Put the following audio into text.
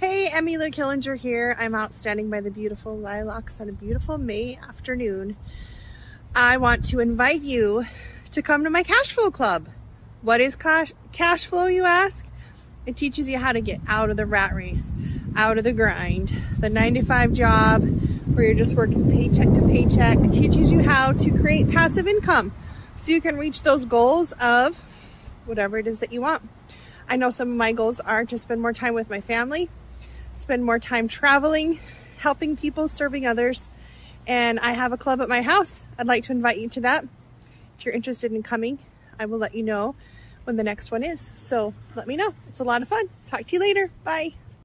Hey, Emmy Lou Killinger here. I'm out standing by the beautiful lilacs on a beautiful May afternoon. I want to invite you to come to my cash flow club. What is cash, cash flow, you ask? It teaches you how to get out of the rat race, out of the grind, the 95 job where you're just working paycheck to paycheck. It teaches you how to create passive income so you can reach those goals of whatever it is that you want. I know some of my goals are to spend more time with my family, spend more time traveling, helping people, serving others. And I have a club at my house. I'd like to invite you to that. If you're interested in coming, I will let you know when the next one is. So let me know. It's a lot of fun. Talk to you later. Bye.